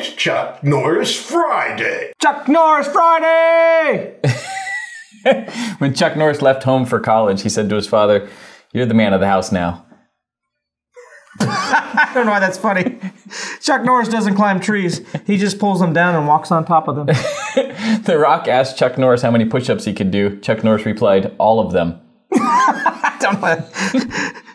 It's Chuck Norris Friday. Chuck Norris Friday! When Chuck Norris left home for college, he said to his father, You're the man of the house now. I don't know why that's funny. Chuck Norris doesn't climb trees. He just pulls them down and walks on top of them. The Rock asked Chuck Norris how many push ups he could do. Chuck Norris replied, All of them. Don't let-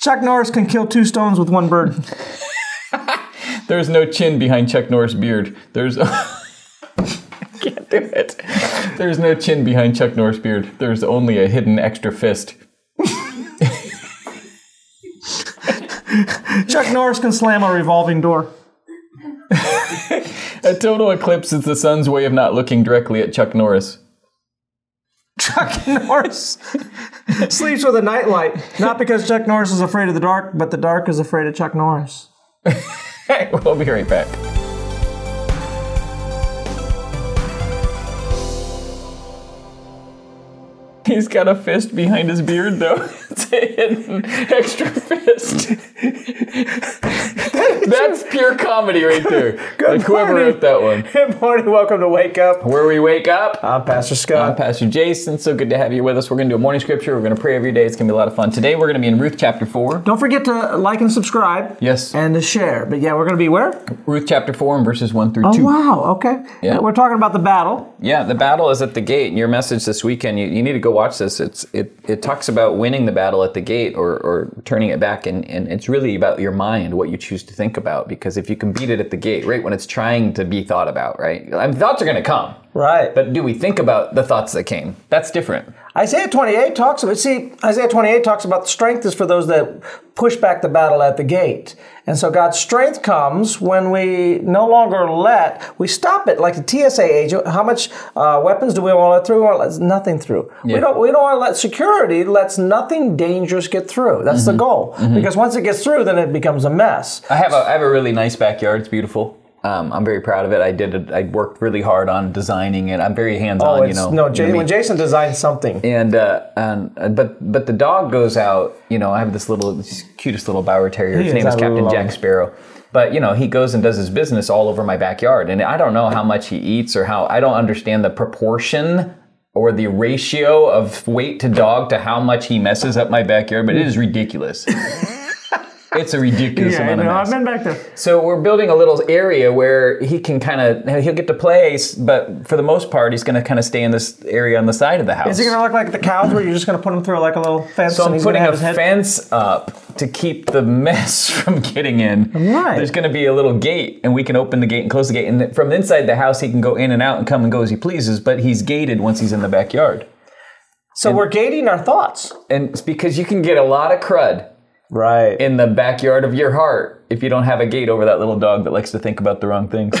Chuck Norris can kill two stones with one bird. There's no chin behind Chuck Norris' beard. There's. Can't do it. There's no chin behind Chuck Norris' beard. There's only a hidden extra fist. Chuck Norris can slam a revolving door. A total eclipse is the sun's way of not looking directly at Chuck Norris. Chuck Norris sleeps with a nightlight. Not because Chuck Norris is afraid of the dark, but the dark is afraid of Chuck Norris. we'll be right back. He's got a fist behind his beard, though. It's a hidden extra fist. That's pure comedy right there. like whoever morning. wrote that one. Good morning. Welcome to Wake Up. Where we wake up. I'm Pastor Scot. I'm Pastor Jason. So good to have you with us. We're going to do a morning scripture. We're going to pray every day. It's going to be a lot of fun. Today we're going to be in Ruth chapter 4. Don't forget to like and subscribe. Yes. And to share. But yeah, we're going to be where? Ruth chapter 4 and verses 1 through Oh, 2. wow. Okay. Yeah. We're talking about the battle. Yeah, the battle is at the gate. And your message this weekend, you, you need to go watch this. It's it it talks about winning the battle at the gate or, or turning it back, and, and it's really about your mind, what you choose to think about. Because if you can beat it at the gate, right when it's trying to be thought about, right? I mean, thoughts are going to come, Right. but do we think about the thoughts that came? That's different. Isaiah 28 talks about, see, Isaiah 28 talks about the strength is for those that push back the battle at the gate. And so God's strength comes when we no longer let, we stop it. Like the TSA agent, how much uh, weapons do we want to let through? We want to let nothing through. We don't, we don't want to let security lets nothing dangerous get through. That's the goal. Because once it gets through, then it becomes a mess. I have a I have a really nice backyard. It's beautiful. Um, I'm very proud of it. I did it. I worked really hard on designing it. I'm very hands on. Oh, you know, no, You know when Jason designs something, and uh, and uh, but but the dog goes out. You know, I have this little this cutest little Bower Terrier. His He name is, is Captain Jack. Sparrow. But you know, he goes and does his business all over my backyard, and I don't know how much he eats or how I don't understand the proportion or the ratio of weight to dog to how much he messes up my backyard. But it is ridiculous. it's a ridiculous yeah, amount of mess. I've been back there. So we're building a little area where he can kind of he'll get to play, but for the most part, he's going to kind of stay in this area on the side of the house. Is he going to look like the cows where you're just going to put him through like a little fence so and I'm putting a fence up to keep the mess from getting in. Right. There's going to be a little gate, and we can open the gate and close the gate. And from inside the house, he can go in and out and come and go as he pleases. But he's gated once he's in the backyard, So we're gating our thoughts. and it's because you can get a lot of crud Right. in the backyard of your heart if you don't have a gate over that little dog that likes to think about the wrong things.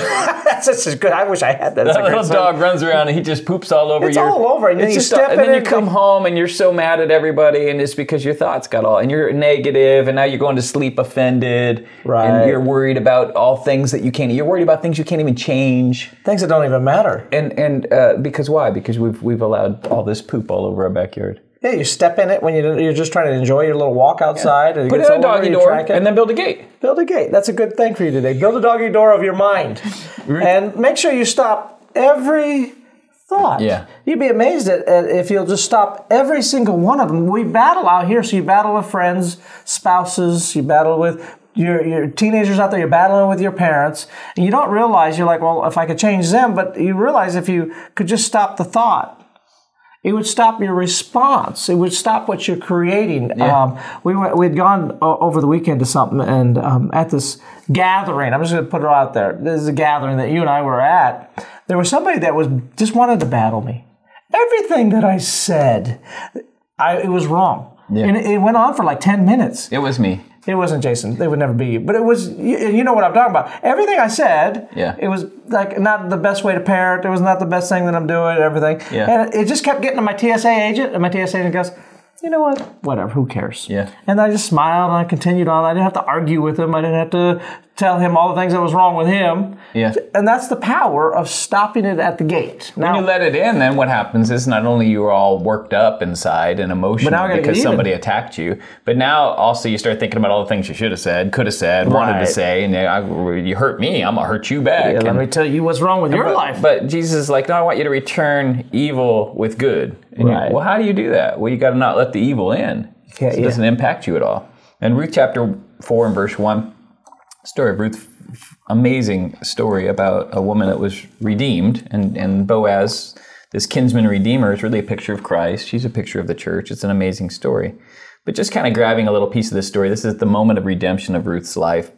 That's just good. I wish I had that. That's That little dog runs around and he just poops all over you. It's all over, and then you step and in then you come and- home and you're so mad at everybody, and it's because your thoughts got all, and you're negative, and now you're going to sleep offended, Right. And you're worried about all things that you can't. You're worried about things you can't even change, Things that don't even matter. and and uh, because why? Because we've we've allowed all this poop all over our backyard. Yeah, you step in it when you, you're just trying to enjoy your little walk outside. And Put in a doggy door and then build a gate. build a gate. That's a good thing for you today. Build a doggy door of your mind, mm-hmm. and make sure you stop every thought. Yeah. You'd be amazed at, at if you'll just stop every single one of them. We battle out here, so you battle with friends, spouses, you battle with your, your teenagers out there, you're battling with your parents, and you don't realize you're like, well, if I could change them, but you realize if you could just stop the thought. It would stop your response. It would stop what you're creating. Um, we went, we'd gone o- over the weekend to something, and um, at this gathering, I'm just going to put it out there. This is a gathering that you and I were at. There was somebody that was just wanted to battle me. Everything that I said, I, it was wrong, Yeah. and it, it went on for like ten minutes. It was me. It wasn't Jason. It would never be you. But it was, you, you know what I'm talking about. Everything I said, Yeah. it was like not the best way to parent. It was not the best thing that I'm doing, everything. Yeah. And it just kept getting to my TSA agent, and my TSA agent goes, you know what? Whatever, who cares? Yeah. And I just smiled and I continued on. I didn't have to argue with him. I didn't have to tell him all the things that was wrong with him. Yeah. And that's the power of stopping it at the gate. When you let it in, then what happens is not only you're all worked up inside and emotional now because somebody attacked you, but now also you start thinking about all the things you should have said, could have said, wanted to say, and I, you hurt me, I'm gonna hurt you back. yeah, let me tell you what's wrong with your but, life. But Jesus is like, no, I want you to return evil with good. And Right. well, how do you do that? Well, you got to not let the evil in. Yeah, so it yeah. doesn't impact you at all. And Ruth chapter 4 and verse 1, story of Ruth, amazing story about a woman that was redeemed. And, and Boaz, this kinsman redeemer, is really a picture of Christ. She's a picture of the church. It's an amazing story. But just kind of grabbing a little piece of this story, this is the moment of redemption of Ruth's life.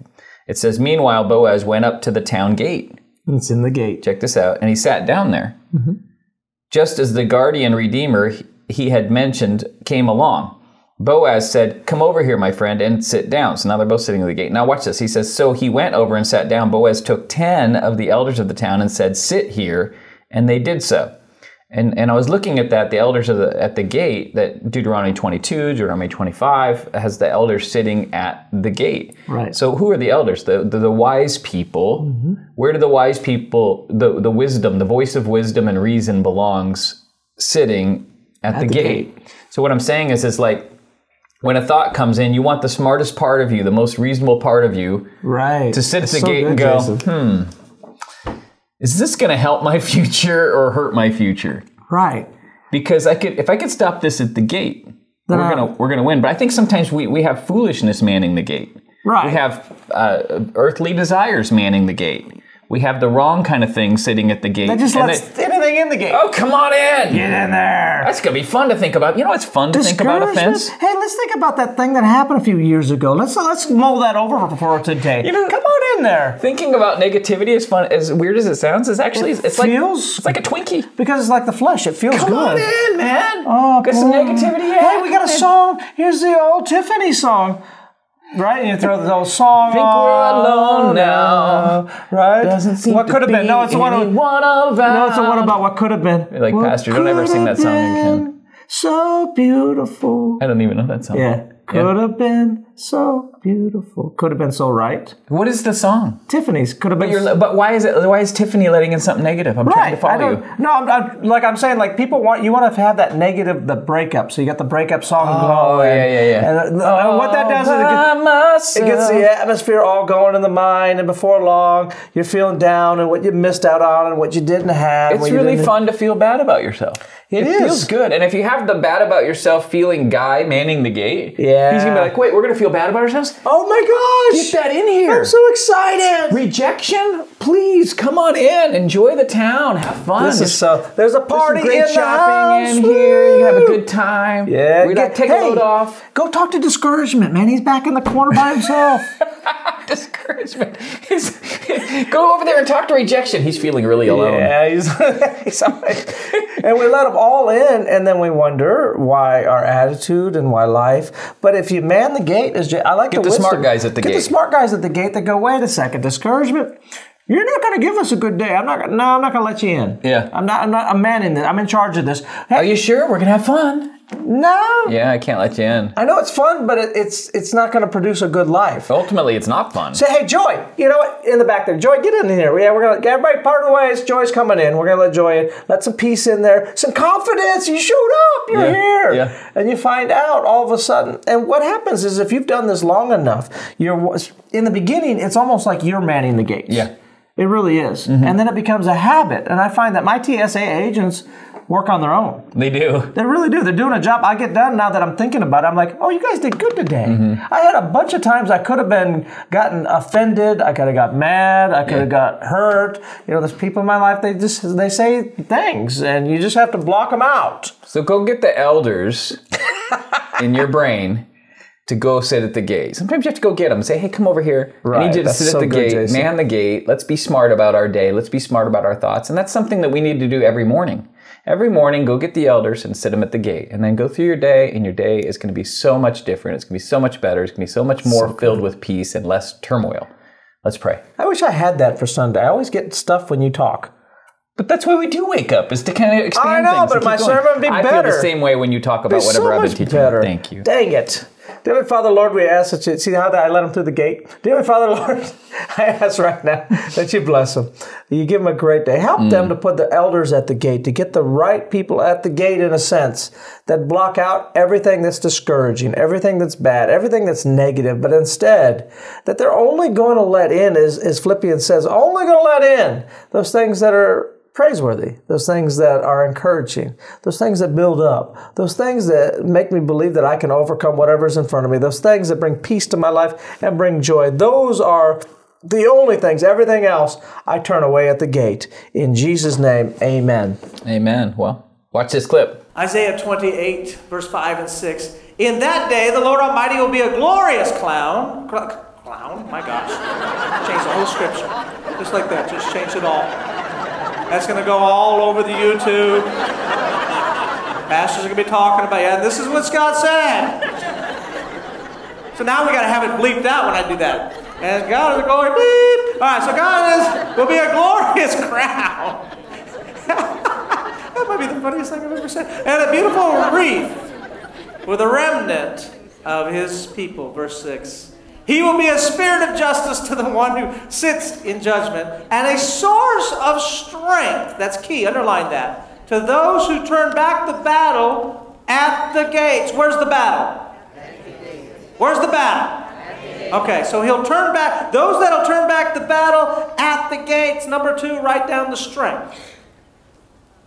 It says, Meanwhile, Boaz went up to the town gate it's in the gate. check this out. And he sat down there. Mm-hmm. Just as the guardian redeemer he- he had mentioned came along. Boaz said, Come over here, my friend, and sit down. So now they're both sitting at the gate. Now watch this. He says, So he went over and sat down. Boaz took 10 of the elders of the town and said, Sit here. And they did so. And, and I was looking at that, the elders of the, at the gate, that Deuteronomy 22, Deuteronomy 25 has the elders sitting at the gate. Right. So who are the elders? The, the, the wise people. Mm-hmm. Where do the wise people, the, the wisdom, the voice of wisdom and reason belongs sitting at, the, the gate. So what I'm saying is, is like, when a thought comes in, you want the smartest part of you, the most reasonable part of you, Right. to sit at the So gate and go, Jason. is this going to help my future or hurt my future? Right. Because I could, if I could stop this at the gate, we're I- gonna we're gonna win. But I think sometimes we, we have foolishness manning the gate. Right. We have uh, earthly desires manning the gate. We have the wrong kind of thing sitting at the gate. It just lets they- anything in the gate. oh, come on in! Get in there. That's gonna be fun to think about. You know, it's fun to think about Discouragement? offense. Hey, let's think about that thing that happened a few years ago. Let's let's mull that over for today. You know- Come on in there. Thinking about negativity is fun. As weird as it sounds, is actually It it's like feels- it's like a Twinkie. Because it's like the flesh. It feels Come good. on in, man. Oh, Get some boy. negativity. Hey, we got a song. Here's the old Tiffany song. Right? And you throw the old song. Think we're on alone now. Right? Doesn't seem what could have been? No, it's one. of. No, it's the one about what could have been. Like, What Pastor, don't ever sing that song again. So beautiful. I don't even know that song. Yeah. Could have been so beautiful. Could have been so right. What is the song? Tiffany's could have been. You're, but why is it? Why is Tiffany letting in something negative? I'm trying to I follow don't. you. No, I'm, I'm like I'm saying. Like people want you want to have that negative, the breakup. So you got the breakup song Oh, going. yeah, yeah, yeah. And uh, what that does is it gets, it gets the atmosphere all going in the mind, and before long, you're feeling down and what you missed out on and what you didn't have. It's really fun to feel bad about yourself. It It, is. feels good. And if you have the bad about yourself feeling guy manning the gate, Yeah. he's gonna be like, wait, we're gonna feel bad about ourselves? Oh my gosh! Get that in here. I'm so excited. Rejection? Please come on in. Enjoy the town. Have fun. This is There's so. There's a party great in the shopping house. in here. You can have a good time. Yeah, We're gonna get- take hey, a load off. Go talk to discouragement, man. He's back in the corner by himself. Discouragement. He's- Go over there and talk to rejection. He's feeling really alone. Yeah, he's, he's and we let them all in, and then we wonder why our attitude and why life. But if you man the gate, as I like Get the the smart guys at the get gate. Get the smart guys at the gate that go, wait a second, discouragement. You're not going to give us a good day. I'm not. No, I'm not going to let you in. Yeah. I'm not. I'm not. I'm manning this. I'm in charge of this. Hey, Are you sure? We're gonna have fun. No. Yeah, I can't let you in. I know it's fun, but it, it's it's not going to produce a good life. Ultimately, it's not fun. Say, hey, Joy, you know what? In the back there, Joy, get in here. Yeah, we're gonna get everybody part of the ways. Joy's coming in. We're gonna let Joy in. Let some peace in there, some confidence. You showed up. You're Yeah, here. yeah. And you find out all of a sudden. And what happens is, if you've done this long enough, you're in the beginning. It's almost like you're manning the gates. Yeah. It really is. Mm-hmm. And then it becomes a habit. And I find that my TSA agents work on their own. They do. They really do. They're doing a job. I get done now that I'm thinking about it. I'm like, oh, you guys did good today. Mm-hmm. I had a bunch of times I could have been gotten offended. I could have got mad. I could have got hurt. You know, there's people in my life. They just they say things, and you just have to block them out. So go get the elders in your brain to go sit at the gate. Sometimes you have to go get them. Say, hey, come over here. I need you to that's sit so at the good, gate, Jason. man the gate. Let's be smart about our day. Let's be smart about our thoughts. And that's something that we need to do every morning. Every morning, go get the elders and sit them at the gate. And then go through your day, and your day is going to be so much different. It's going to be so much better. It's going to be so much more filled with peace and less turmoil. Let's pray. I wish I had that for Sunday. I always get stuff when you talk. But that's why we do wake up, is to kind of expand things. I know, things. but my going. sermon would be I feel the same way when you talk about whatever so I've been teaching. better. Thank you. Dang it. Dear Father, Lord, we ask that you see how that I let him through the gate. Dear Father, Lord, I ask right now that you bless them. You give them a great day. Help them mm. to put the elders at the gate, to get the right people at the gate in a sense that block out everything that's discouraging, everything that's bad, everything that's negative, but instead that they're only going to let in, as, as Philippians says, only going to let in those things that are praiseworthy, those things that are encouraging, those things that build up, those things that make me believe that I can overcome whatever's in front of me, those things that bring peace to my life and bring joy. Those are the only things. Everything else, I turn away at the gate. In Jesus' name, amen. Amen. Well, watch this clip. Isaiah 28, verse 5 and 6. In that day, the Lord Almighty will be a glorious clown. Cl- clown? My gosh. Change the whole scripture. Just like that. Just change it all. That's going to go all over the YouTube. Pastors are going to be talking about, yeah, this is what Scot said. So now we got to have it bleeped out when I do that. And God is going beep. All right, so God is will be a glorious crown. that might be the funniest thing I've ever said. And a beautiful wreath with a remnant of His people. Verse six. He will be a spirit of justice to the one who sits in judgment, and a source of strength. That's key. Underline that. To those who turn back the battle at the gates. Where's the battle? Where's the battle? Okay, so he'll turn back, those that'll turn back the battle at the gates. Number two, write down the strength.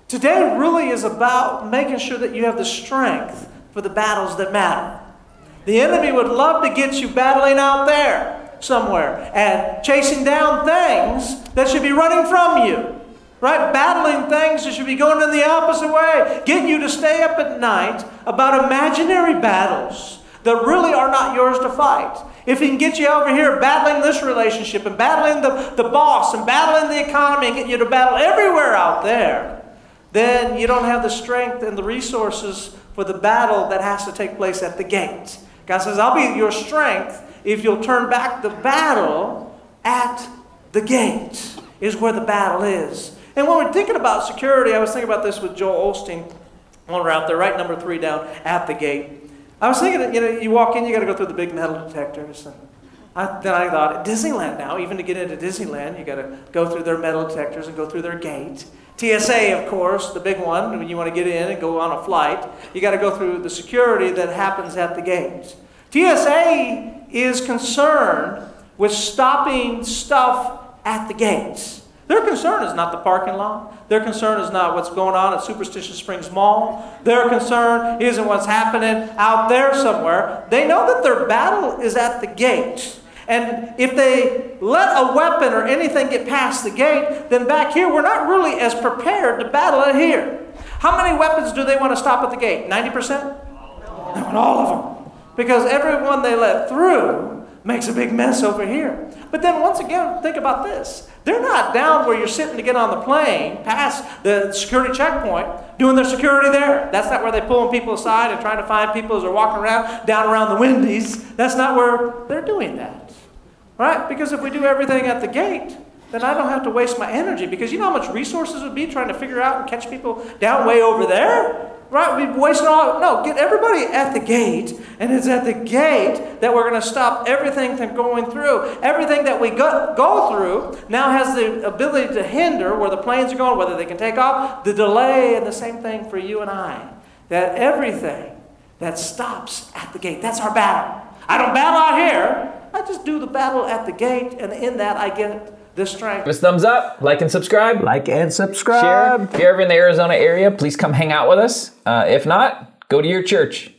Today really is about making sure that you have the strength for the battles that matter. The enemy would love to get you battling out there somewhere and chasing down things that should be running from you. Right? Battling things that should be going in the opposite way. Getting you to stay up at night about imaginary battles that really are not yours to fight. If he can get you over here battling this relationship and battling the, the boss and battling the economy and get you to battle everywhere out there, then you don't have the strength and the resources for the battle that has to take place at the gate. God says, I'll be your strength if you'll turn back the battle at the gate, is where the battle is. And when we're thinking about security, I was thinking about this with Joel Osteen when we're out there, right number three down at the gate. I was thinking that, you know, you walk in, you got to go through the big metal detectors. And I, then I thought, Disneyland now, even to get into Disneyland, you got to go through their metal detectors and go through their gate. TSA, of course, the big one, when you want to get in and go on a flight, you got to go through the security that happens at the gates. TSA is concerned with stopping stuff at the gates. Their concern is not the parking lot. Their concern is not what's going on at Superstition Springs Mall. Their concern isn't what's happening out there somewhere. They know that their battle is at the gate. And if they let a weapon or anything get past the gate, then back here we're not really as prepared to battle it here. How many weapons do they want to stop at the gate? 90%? They want all of them. Because everyone they let through makes a big mess over here. But then once again, think about this. They're not down where you're sitting to get on the plane, past the security checkpoint, doing their security there. That's not where they're pulling people aside and trying to find people as they're walking around, down around the Wendy's. That's not where they're doing that. Right? Because if we do everything at the gate, then I don't have to waste my energy. Because you know how much resources would be trying to figure out and catch people down way over there? Right? We'd wasting all. No, get everybody at the gate. And it's at the gate that we're going to stop everything from going through. Everything that we go, go through now has the ability to hinder where the planes are going, whether they can take off, the delay, and the same thing for you and I. That everything that stops at the gate, that's our battle. I don't battle out here. I just do the battle at the gate, and in that I get this strength. Give us thumbs up, like and subscribe. Like and subscribe. Share. subscribe. If you're ever in the Arizona area, please come hang out with us. Uh, if not, go to your church.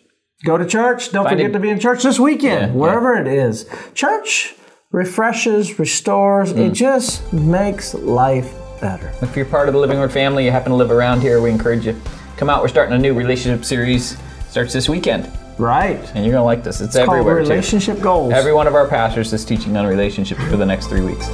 Go to church. Don't Find forget it- to be in church this weekend, Yeah, wherever it is. Church refreshes, restores. It just makes life better. If you're part of the Living Word family, you happen to live around here, we encourage you come out. We're starting a new relationship series. Starts this weekend, Right. and you're gonna like this. It's Called everywhere too. relationship goals. Every one of our pastors is teaching on relationships for the next three weeks.